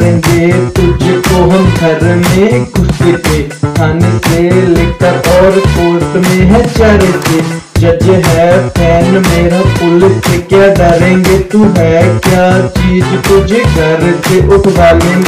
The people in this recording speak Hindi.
मारेंगे तुझको हम घर में कुश्ती पे थाने से लेकर और कोर्ट में है चर्चे। जज है फ़ैन, मेरा पुलिस से क्या डरेंगे तू है क्या चीज़ तुझे घर से उठवा लेंगे?